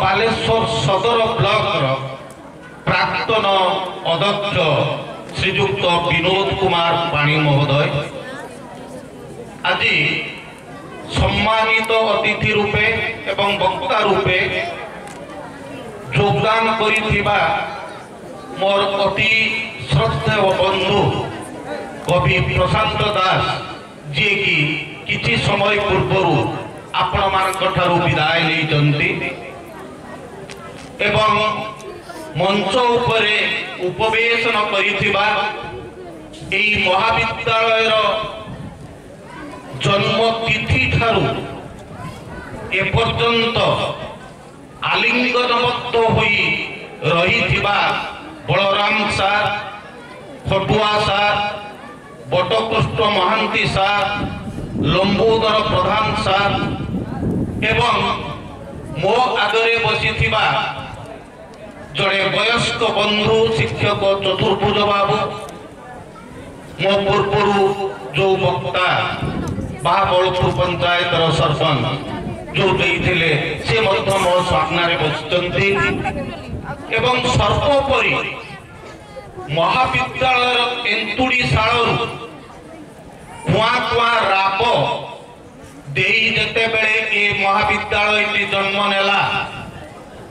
ବାଲେଶ୍ୱର ସଦର ବ୍ଲକର ପ୍ରାକ୍ତନ ଅଧ୍ୟକ୍ଷ ଶ୍ରୀଯୁକ୍ତ ବିନୋଦ କୁମାର ପାଣି ମହୋଦୟ ଆଜି ସମ୍ମାନିତ ଅତିଥି ରୂପେ ଏବଂ ବକ୍ତା ରୂପେ ଯୋଗଦାନ କରିଥିବା ମୋର ଅତି ଶ୍ରଦ୍ଧେୟ ବନ୍ଧୁ କବି ପ୍ରଶାନ୍ତ ଦାସ ଯିଏକି କିଛି ସମୟ ପୂର୍ବରୁ ଆପଣମାନଙ୍କଠାରୁ ବିଦାୟ ନେଇଛନ୍ତି এবং মঞ্চ উপরে উপবেশন করিଥିବା এই মহাবিদ্যালয়ের জন্মতিথি ঠারু এ পর্যন্ত আলিঙ্গনবদ্ধ হয়ে রহিথিবা Balaram sir ফটুয়া sir Batakrishna Mohanty sir Lambodar Pradhan sir এবং ମୋ ଆଗରେ ବସିଥିବା ଜଣେ ବୟସ୍କ ବନ୍ଧୁ ଶିକ୍ଷକ ଚତୁର୍ଭୁଜ ବାବୁ ମୋ ପୂର୍ବରୁ ଯୋଉ ବକ୍ତା ବାହାବଳପୁର ପଞ୍ଚାୟତର ସରପଞ୍ଚ ଯୋଉ ଦେଇଥିଲେ ସେ ମଧ୍ୟ ମୋ ସାମ୍ନାରେ ବସିଛନ୍ତି ଏବଂ ସର୍ବୋପରି ମହାବିଦ୍ୟାଳୟର ତେନ୍ତୁଡ଼ିଶାଳରୁ କୁଆଁ କୁଆଁ ରାବ ଦେଇ ଯେତେବେଳେ ଏ ମହାବିଦ୍ୟାଳୟଟି ଜନ୍ମ ନେଲା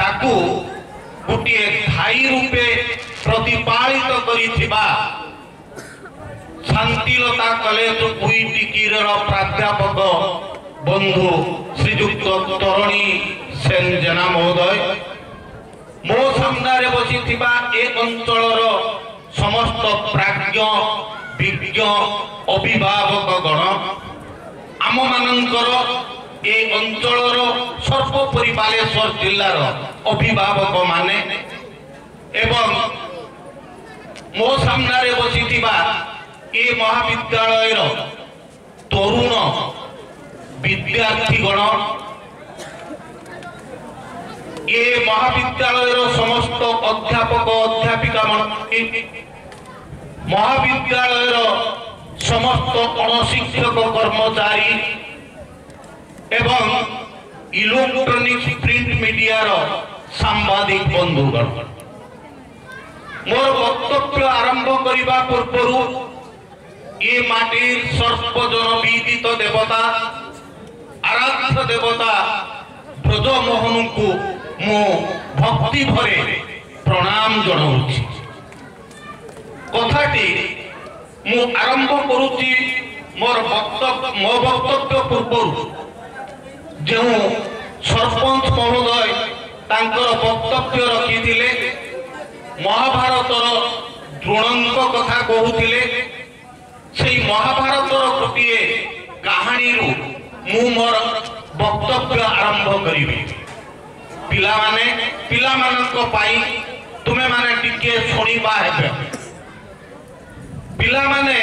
ତାକୁ ଗୋଟିଏ ଥାଇ ରୂପେ ପ୍ରତିପାଳିତ କରିଥିବା ଶାନ୍ତିଲତା କଲେଜ କୁଇଟିକିର ପ୍ରାଧ୍ୟାପକ ବନ୍ଧୁ ଶ୍ରୀଯୁକ୍ତ ତରଣୀ ସେନ୍ ଜେନା ମହୋଦୟ ମୋ ସାମ୍ନାରେ ବସିଥିବା ଏ ଅଞ୍ଚଳର ସମସ୍ତ ପ୍ରାଜ୍ଞ ବିଜ୍ଞ ଅଭିଭାବକଗଣ ଆମମାନଙ୍କର ଏ ଅଞ୍ଚଳର ସର୍ବୋପରି ବାଲେଶ୍ୱର ଜିଲ୍ଲାର ଅଭିଭାବକମାନେ ଏବଂ ମୋ ସାମ୍ନାରେ ବସିଥିବା ଏ ମହାବିଦ୍ୟାଳୟର ତରୁଣ ବିଦ୍ୟାର୍ଥୀଗଣ ଏ ମହାବିଦ୍ୟାଳୟର ସମସ୍ତ ଅଧ୍ୟାପକ ଅଧ୍ୟାପିକାଗଣ ମହାବିଦ୍ୟାଳୟର ସମସ୍ତ ଅଣଶିକ୍ଷକ କର୍ମଚାରୀ এবং ইলেকট্রোনিক প্রিন্ট মিডিয়ার সাংবাদিক বন্ধুগণ মোর বক্তব্য আরম্ভ করা পূর্ব এ মাটির সর্বজনবিদিত দেবতা আরাধ্য দেবতা ব্রজমোহনকু মু ভক্তি ভরে প্রণাম জনাওছি কথাটি মু আরম্ভ করুছি মোর বক্তব্য মো বক্তব্য পূর্ব ଯେଉଁ ସରପଞ୍ଚ ମହୋଦୟ ତାଙ୍କର ବକ୍ତବ୍ୟ ରଖିଥିଲେ ମହାଭାରତର ଦ୍ରୋଣଙ୍କ କଥା କହୁଥିଲେ ସେଇ ମହାଭାରତର ଗୋଟିଏ କାହାଣୀରୁ ମୁଁ ମୋର ବକ୍ତବ୍ୟ ଆରମ୍ଭ କରିବି ପିଲାମାନେ ପିଲାମାନଙ୍କ ପାଇଁ ତୁମେମାନେ ଟିକେ ଶୁଣିବା ହେବେ ପିଲାମାନେ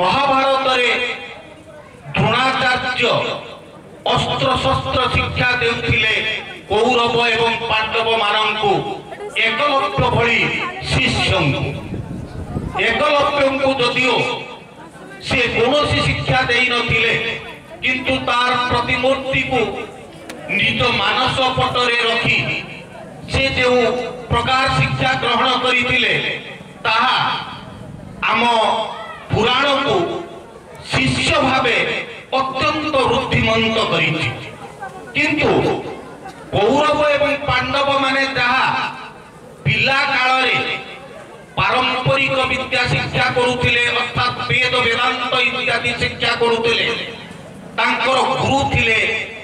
ମହାଭାରତରେ দ্রোণাচার্য অস্ত্র শস্ত্র শিক্ষা দেউলে কৌরব এবং পাণ্ডব মানুষ একলব্য ভি শিষ্য একলব্যঙ্কু যদিও সে কৌশি শিক্ষা দেই নথিলে কিন্তু তার প্রতিমূর্তিকু নিজ মানস পটরে রখি সে যে প্রকার শিক্ষা গ্রহণ করে তাহা আম পুরাণকু শিষ্য ভাবে অত্যন্ত বুদ্ধিমন্ত করেছি কিন্তু কৌরব এবং পাণ্ডব মানে যাহা পিলা কালে পারম্পরিক বিদ্যা শিক্ষা করুলে অর্থাৎ বেদ বেদান্ত ইত্যাদি শিক্ষা করুলে তাঁকর গুরু লে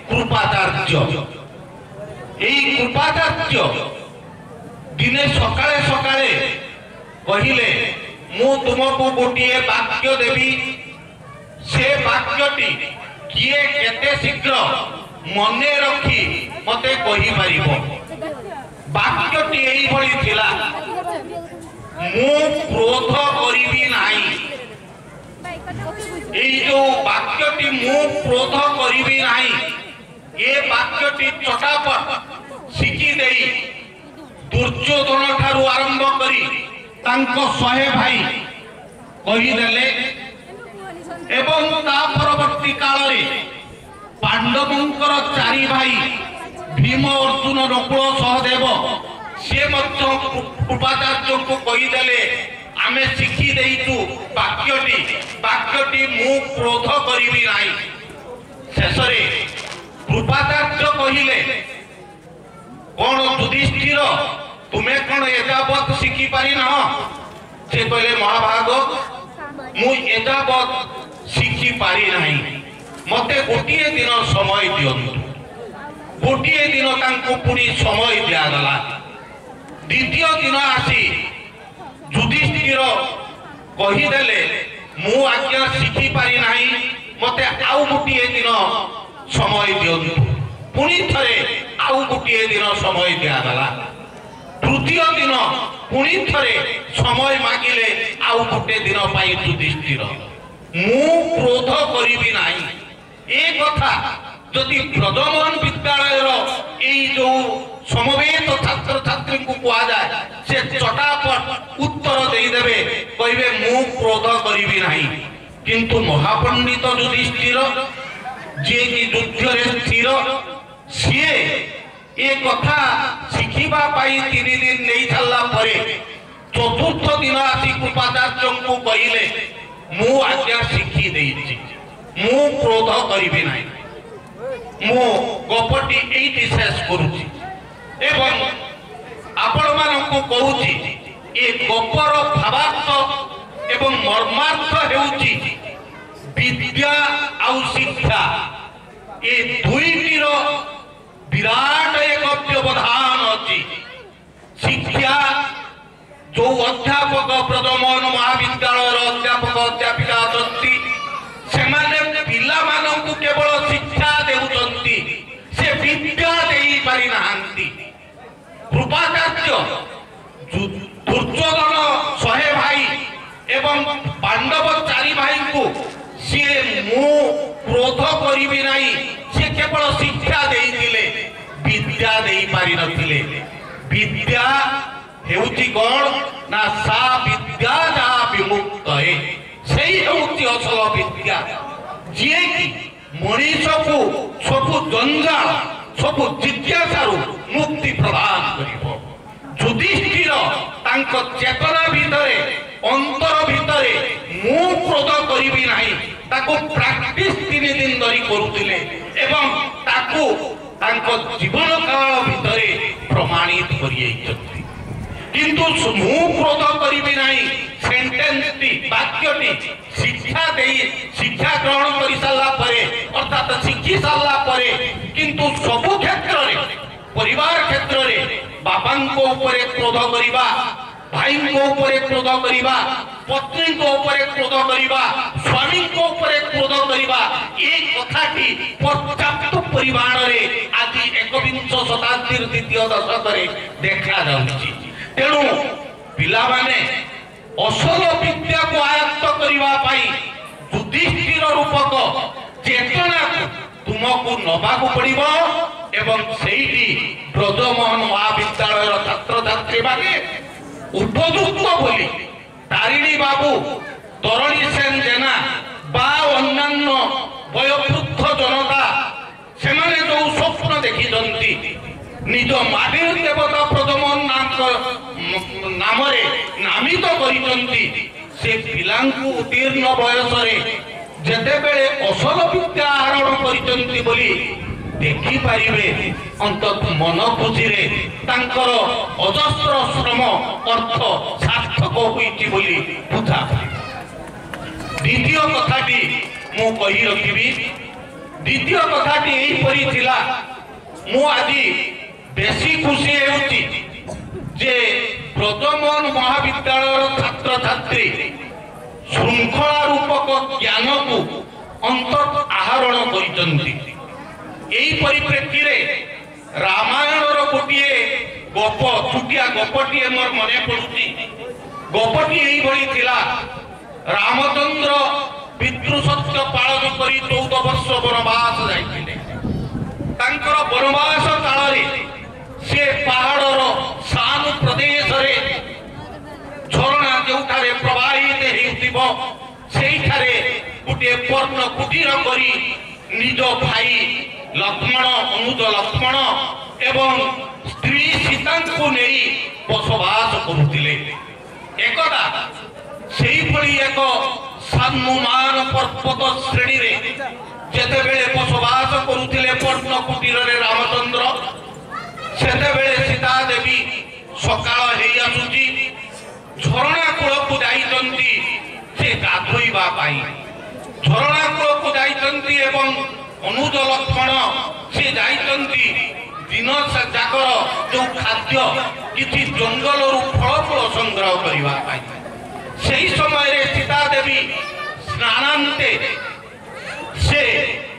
কৃপাচার্য এই কৃপাচার্য দিনে সকালে সকালে কহিলে মু তোমাকে গোটিয়ে বাক্য দেবী সে বাক্যটি কিয়ে কেতে শীঘ্র মনে রাখি মতে কহিপারিব বাক্যটি এইভাবে ছিল মু ক্রোধ করিবি নাই এই যে বাক্যটি মু ক্রোধ করিবি নাই এ বাক্যটি চটাপট শিখি দেই দুর্যোধন ঠারু আরম্ভ করি তাঙ্ক শহে ভাই কহিদেলে এবং তা পরবর্ତ୍ତী কালে ପାଣ୍ଡବଙ୍କର ଚାରି ଭାଇ ଭୀମ ଅର୍ଜୁନ ନକୁଳ ସହଦେବ ସିଏ ମଧ୍ୟ ଉପାଚାର୍ଯ୍ୟଙ୍କୁ କହିଦେଲେ ଆମେ ଶିଖି ଦେଇଛୁ ବାକ୍ୟଟି ବାକ୍ୟଟି ମୁଁ କ୍ରୋଧ କରିବି ନାହିଁ ଶେଷରେ କୃପାଚାର୍ଯ୍ୟ କହିଲେ କଣ ଯୁଧିଷ୍ଠିର ତୁମେ କଣ ଏଯାବତ୍ ଶିଖିପାରିନାହ ସେ କହିଲେ ମହାଭାଗ ମୁଁ ଏଯାବତ୍ শিখি পারি নাই মতে গোটিয়ে দিন সময় দিও গোটিয়ে দিন তাঁকু পুনি সময় দিয়া দিয়াগলা দ্বিতীয় দিন আসি যুধিষ্ঠির কহিদেলে মু আজ্ঞা শিখি পারি নাই মতে আউ গোটিয়ে দিন সময় দিও পুনি থরে আউ গোটিয়ে দিন সময় দিয়া দিয়াগলা তৃতীয় দিন পুনি থরে সময় মাগিলে আউ গোটে দিন পাই যুধিষ্ঠির ମୁଁ କ୍ରୋଧ କରିବି ନାହିଁ ଏ କଥା ଯଦି ବ୍ରଜମୋହନ ବିଦ୍ୟାଳୟର ଏଇ ଯୋଉ ସମବେତ ଛାତ୍ରଛାତ୍ରୀଙ୍କୁ କୁହାଯାଏ ସେ ଚଟାପଟ ଉତ୍ତର ଦେଇଦେବେ କହିବେ ମୁଁ କ୍ରୋଧ କରିବି ନାହିଁ କିନ୍ତୁ ମହାପଣ୍ଡିତ ଯୁଧିଷ୍ଠିର ଯିଏକି ଯୁଦ୍ଧରେ ସ୍ଥିର ସିଏ ଏ କଥା ଶିଖିବା ପାଇଁ ତିନି ଦିନ ନେଇ ସାରିଲା ପରେ ଚତୁର୍ଥ ଦିନ ଆସି ଉପାଚାର୍ଯ୍ୟଙ୍କୁ କହିଲେ ମୁଁ ଆଜ୍ଞା ଶିଖି ଦେଇଛି ମୁଁ କ୍ରୋଧ କରିବି ନାହିଁ ମୁଁ ଗପଟି ଏଇଠି ଶେଷ କରୁଛି ଏବଂ ଆପଣମାନଙ୍କୁ କହୁଛି ଏ ଗପର ଭାବାର୍ଥ ଏବଂ ମର୍ମାର୍ଥ ହେଉଛି ବିଦ୍ୟା ଆଉ ଶିକ୍ଷା ଏ ଦୁଇଟିର ବିରାଟ ଏକ ବ୍ୟବଧାନ ଅଛି ଶିକ୍ଷା ଯୋଉ ଅଧ୍ୟାପକ ପ୍ରଦମନ ଅଧ୍ୟାପିକା ଅଛନ୍ତି ସେମାନେ ପିଲାମାନଙ୍କୁ କେବଳ ଶିକ୍ଷା ଦେଉଛନ୍ତି ସେ ବିଦ୍ୟା ଦେଇପାରି ନାହାନ୍ତି କୃପାଚାର୍ଯ୍ୟ ଦୁର୍ଯ୍ୟୋଧନ ଶହେ ଭାଇ ଏବଂ ପାଣ୍ଡବ ଚାରି ଭାଇଙ୍କୁ ସିଏ ମୁଁ କ୍ରୋଧ କରିବି ନାହିଁ ସେ କେବଳ ଶିକ୍ଷା ଦେଇଥିଲେ ବିଦ୍ୟା ଦେଇପାରି ନଥିଲେ ବିଦ୍ୟା ହେଉଛି କ'ଣ ନା ସା ବିଦ୍ୟା ଯାହା ବିମୁକ୍ତ ହେ ସେଇ ହେଉଛି ଅସଲ ବିଦ୍ୟା ଯିଏକି ମଣିଷକୁ ସବୁ ଜଞ୍ଜାଳ ସବୁ ଜିଜ୍ଞାସାରୁ ମୁକ୍ତି ପ୍ରଦାନ କରିବ ଯୁଧିଷ୍ଠିର ତାଙ୍କ ଚେତନା ଭିତରେ ଅନ୍ତର ଭିତରେ ମୁଁ କ୍ରୋଧ କରିବି ନାହିଁ ତାକୁ ପ୍ରାକ୍ଟିସ୍ ତିନି ଦିନ ଧରି କରୁଥିଲେ ଏବଂ ତାକୁ ତାଙ୍କ ଜୀବନ କାଳ ଭିତରେ ପ୍ରମାଣିତ କରିଯାଇଛନ୍ତି কিন্তু মুক্রোধ করবি না সেন্টেন্সটি বাক্যটি শিক্ষা দেই শিক্ষা গ্রহণ করে সারা পরে অর্থাৎ শিখি সারা পরে কিন্তু সবু ক্ষেত্রে পরিবার ক্ষেত্রে বাপাঙ্ক উপরে ক্রোধ করা ভাইঙ্ক উপরে ক্রোধ করা পত্নীঙ্ক উপরে ক্রোধ করা স্বামীঙ্ক উপরে ক্রোধ করা এই কথাটি পর্যাপ্ত পরিমাণরে আজ একবিংশ শতাব্দীর দ্বিতীয় দশকরে দেখা যাচ্ছে ତେଣୁ ପିଲାମାନେ ଅସଲ ବିଦ୍ୟାକୁ ଆୟତ୍ତ କରିବା ପାଇଁ ଯୁଧିଷ୍ଠିର ରୂପକ ଚେତନାକୁ ତୁମକୁ ନେବାକୁ ପଡ଼ିବ ଏବଂ ସେଇଠି ବ୍ରଜମୋହନ ମହାବିଦ୍ୟାଳୟର ଛାତ୍ରଛାତ୍ରୀମାନେ ଉପଯୁକ୍ତ ବୋଲି ତାରିଣୀ ବାବୁ ତରଣୀ ସେନ୍ ଜେନା বা অন্যান্য বয়োবৃদ্ধ জনতা সেমানে যে স্বপ্ন দেখিছেন নিজ মাটির দেবতা প্রদমন নামরে নামিত করেছেন সে পিলাঙ্কু উত্তীর্ণ বয়সরে যেতবে অসল বিদ্যা আহরণ করেছেন বলি দেখিপারে অন্ত মন খুশি তাঁকর অজস্র শ্রম অর্থ সার্থক হয়েছি বলে বুঝা দ্বিতীয় কথাটি মুখি দ্বিতীয় কথাটি এইপরি লা মু আজি ବେଶୀ ଖୁସି ହେଉଛି ଯେ ବ୍ରଜମୋହନ ମହାବିଦ୍ୟାଳୟର ଛାତ୍ରଛାତ୍ରୀ ଶୃଙ୍ଖଳା ରୂପକ ଜ୍ଞାନକୁ ଅନ୍ତ ଆହରଣ କରିଛନ୍ତି ଏହି ପରିପ୍ରେକ୍ଷୀରେ ରାମାୟଣର ଗୋଟିଏ ଗପ ଛୁଟିଆ ଗପଟିଏ ମୋର ମନେ ପଡ଼ୁଛି ଗପଟି ଏହିଭଳି ଥିଲା ରାମଚନ୍ଦ୍ର ପିତୃସତ୍ୟ ପାଳନ କରି ଚଉଦ ବର୍ଷ ବନବାସ ଯାଇଥିଲେ ତାଙ୍କର ବନବାସ କାଳରେ ସେ ପାହାଡ଼ର ସାନ୍ ପ୍ରଦେଶରେ ଝରଣା ଯେଉଁଠାରେ ପ୍ରବାହିତ ହେଉଥିବ ସେଇଠାରେ ଗୋଟିଏ ପର୍ଣ୍ଣ କୁଟୀର କରି ନିଜ ଭାଇ ଲକ୍ଷ୍ମଣ ଅନୁଜ ଲକ୍ଷ୍ମଣ ଏବଂ ସ୍ତ୍ରୀ ସୀତାଙ୍କୁ ନେଇ ବସବାସ କରୁଥିଲେ ଏକଦା ସେହିଭଳି ଏକ ସମ୍ମାନ ପର୍ବତ ଶ୍ରେଣୀରେ ଯେତେବେଳେ ବସବାସ କରୁଥିଲେ ପର୍ଣ୍ଣ କୁଟୀରରେ ରାମଚନ୍ଦ୍ର ସେତେବେଳେ ସୀତା ଦେବୀ ସକାଳ ହେଇ ଝରଣା କୂଳକୁ ଯାଇଛନ୍ତି ସେ ଗାଧୋଇବା ପାଇଁ ଝରଣା କୂଳକୁ ଯାଇଛନ୍ତି ଏବଂ ଅନୁଜ ଲକ୍ଷ୍ମଣ ସେ ଯାଇଛନ୍ତି ଦିନ ଯାକର ଯୋଉ ଖାଦ୍ୟ କିଛି ଜଙ୍ଗଲରୁ ଫଳ ଫଳ ସଂଗ୍ରହ କରିବା ପାଇଁ ସେହି ସମୟରେ ସୀତା ଦେବୀ ସ୍ନାନାନ୍ତେ ସେ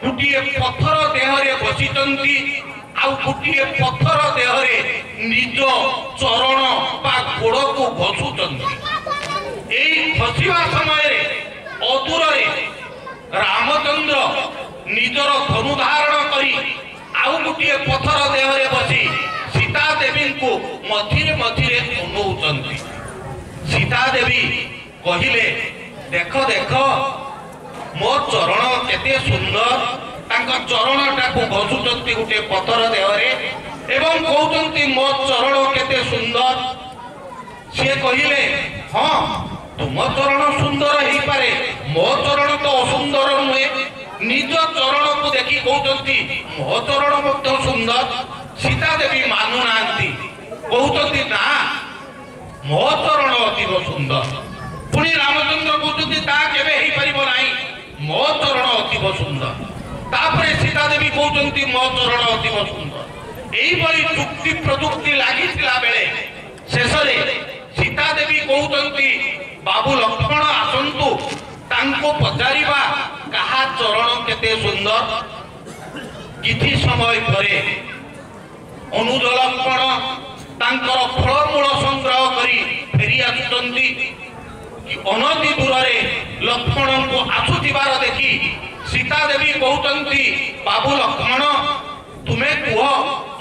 ଗୋଟିଏ ପଥର ଦେହରେ ବସିଛନ୍ତି ଆଉ ଗୋଟିଏ ପଥର ଦେହରେ ନିଜ ଚରଣ ବା ଗୋଡକୁ ଘଷୁଛନ୍ତି ଏଇ ଖସିବା ସମୟରେ ଅଦୂରରେ ରାମଚନ୍ଦ୍ର ନିଜର ଧନୁ ଧାରଣ କରି ଆଉ ଗୋଟିଏ ପଥର ଦେହରେ ବସି ସୀତା ଦେବୀଙ୍କୁ ମଝିରେ ମଝିରେ କୁଣ୍ଡଉଛନ୍ତି ସୀତା ଦେବୀ କହିଲେ ଦେଖ ଦେଖ ମୋ ଚରଣ କେତେ ସୁନ୍ଦର ତାଙ୍କ ଚରଣଟାକୁ ଘଷୁଛନ୍ତି ଗୋଟେ ପଥର ଦେହରେ ଏବଂ କହୁଛନ୍ତି ମୋ ଚରଣ କେତେ ସୁନ୍ଦର ସିଏ କହିଲେ ହଁ ତୁମ ଚରଣ ସୁନ୍ଦର ହେଇପାରେ ମୋ ଚରଣ ତ ଅସୁନ୍ଦର ନୁହେଁ ନିଜ ଚରଣକୁ ଦେଖି କହୁଛନ୍ତି ମୋ ଚରଣ ମଧ୍ୟ ସୁନ୍ଦର ସୀତା ଦେବୀ ମାନୁନାହାନ୍ତି କହୁଛନ୍ତି ନା ମୋ ଚରଣ ଅତୀବ ସୁନ୍ଦର ପୁଣି ରାମଚନ୍ଦ୍ର କହୁଛନ୍ତି ତା କେବେ ହେଇପାରିବ ନାହିଁ ମୋ ଚରଣ ଅତୀବ ସୁନ୍ଦର ତାପରେ ସୀତା ଦେବୀ କହୁଛନ୍ତି ମୋ ଚରଣ ଅତିବ ସୁନ୍ଦର ଏଇଭଳି ଚୁକ୍ତି ପ୍ରଯୁକ୍ତି ଲାଗିଥିଲା ବେଳେ ଶେଷରେ ସୀତା ଦେବୀ କହୁଛନ୍ତି ବାବୁ ଲକ୍ଷ୍ମଣ ଆସନ୍ତୁ ତାଙ୍କୁ ପଚାରିବା କାହା ଚରଣ କେତେ ସୁନ୍ଦର କିଛି ସମୟ ପରେ ଅନୁଜ ଲକ୍ଷ୍ମଣ ତାଙ୍କର ଫଳମୂଳ ସଂଗ୍ରହ କରି ଫେରି ଆସୁଛନ୍ତି ଅନତି ଦୂରରେ ଲକ୍ଷ୍ମଣଙ୍କୁ ଆସୁଥିବାର ଦେଖି ସୀତା ଦେବୀ କହୁଛନ୍ତି ବାବୁ ଲକ୍ଷ୍ମଣ ତୁମେ କୁହ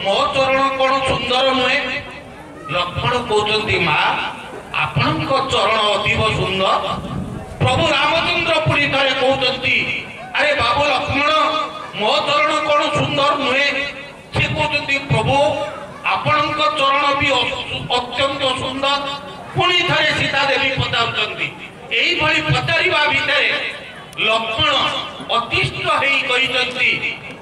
ମୋ ଚରଣ କ'ଣ ସୁନ୍ଦର ନୁହେଁ ଲକ୍ଷ୍ମଣ କହୁଛନ୍ତି ମା ଆପଣଙ୍କ ଚରଣ ଅଧିକ ସୁନ୍ଦର ପ୍ରଭୁ ରାମଚନ୍ଦ୍ର ପୁଣି ଥରେ କହୁଛନ୍ତି ଆରେ ବାବୁ ଲକ୍ଷ୍ମଣ ମୋ ଚରଣ କ'ଣ ସୁନ୍ଦର ନୁହେଁ ସେ କହୁଛନ୍ତି ପ୍ରଭୁ ଆପଣଙ୍କ ଚରଣ ବି ଅତ୍ୟନ୍ତ ସୁନ୍ଦର ପୁଣି ଥରେ ସୀତା ଦେବୀ ପଚାରୁଛନ୍ତି ଏଇଭଳି ପଚାରିବା ଭିତରେ ଲକ୍ଷ୍ମଣ ଅତିଷ୍ଠ ହେଇ କହିଛନ୍ତି